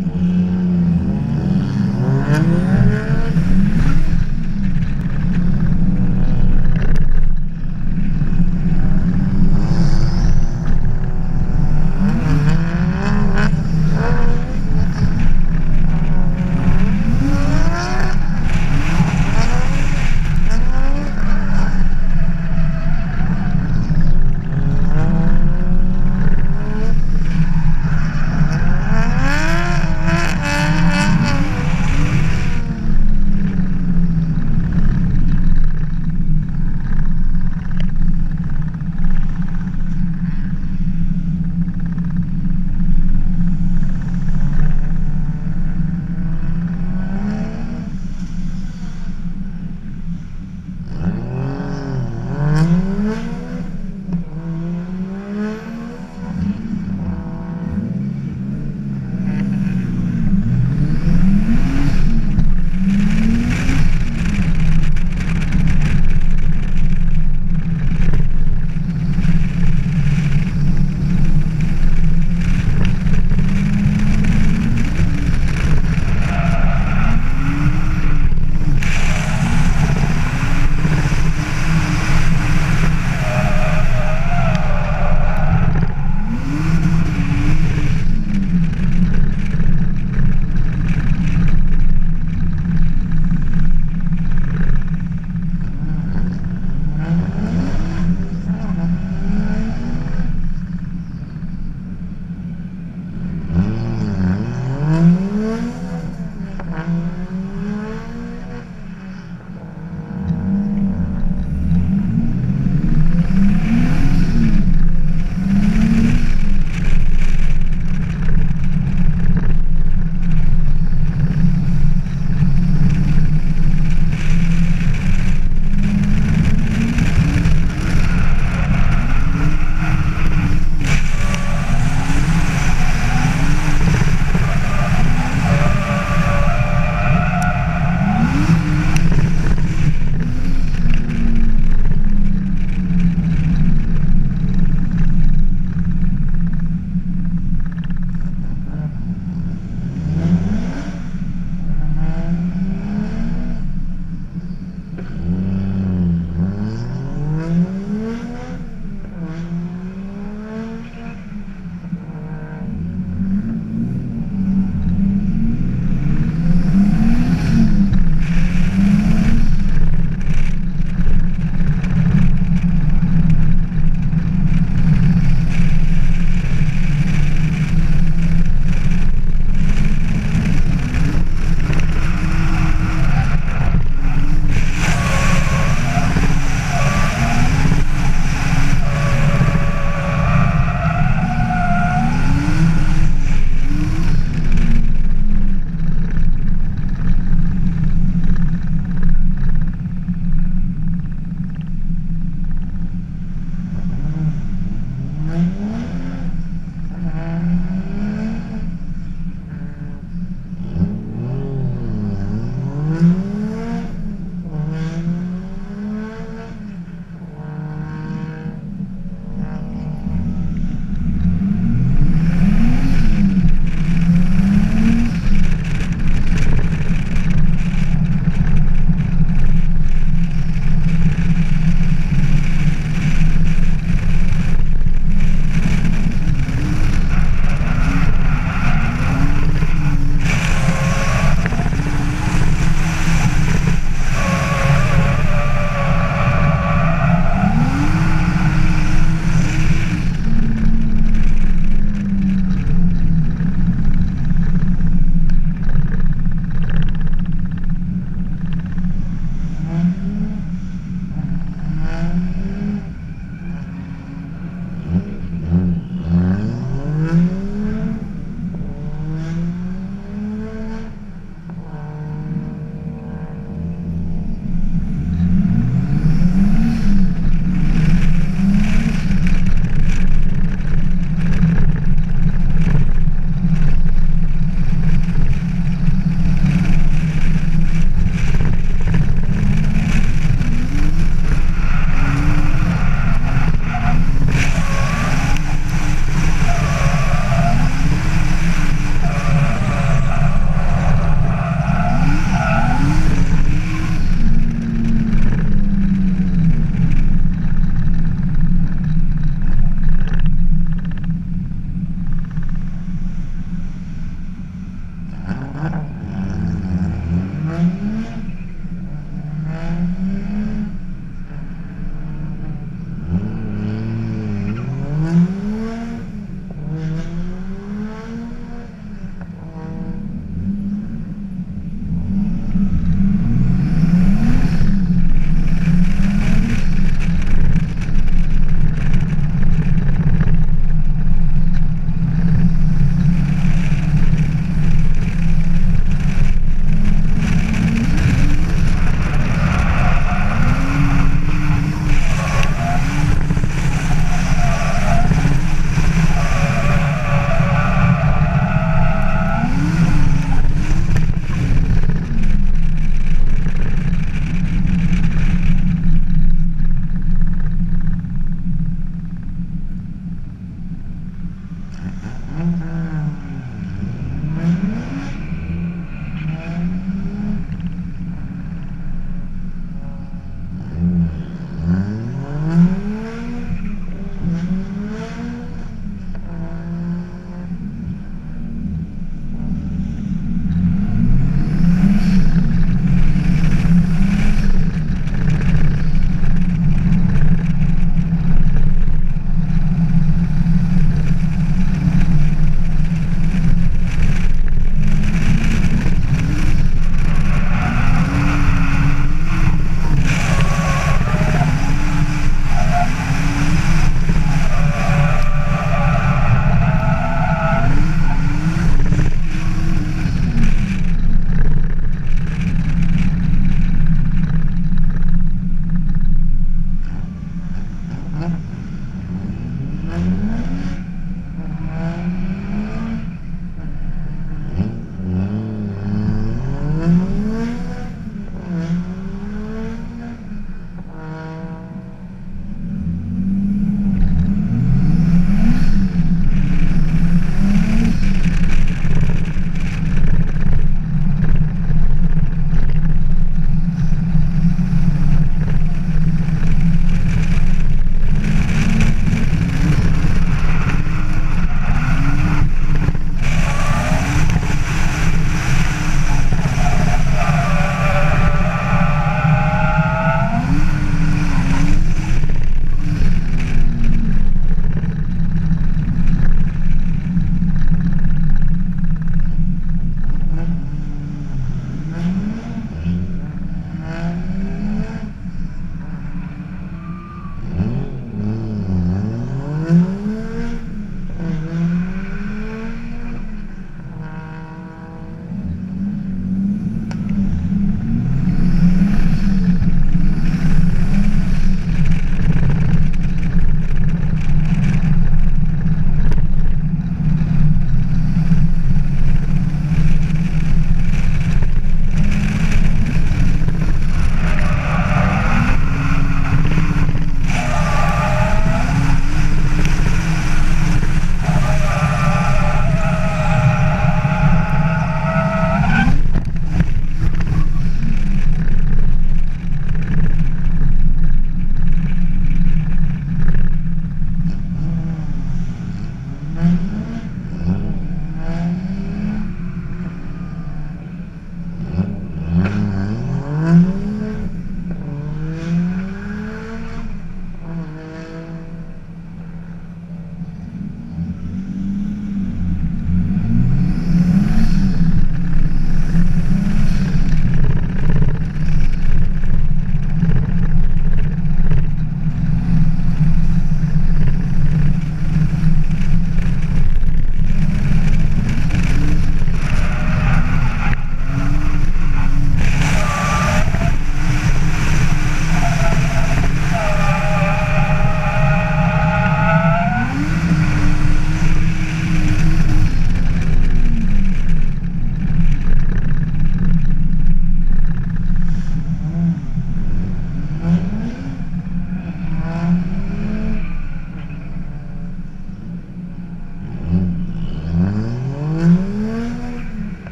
Mm-hmm.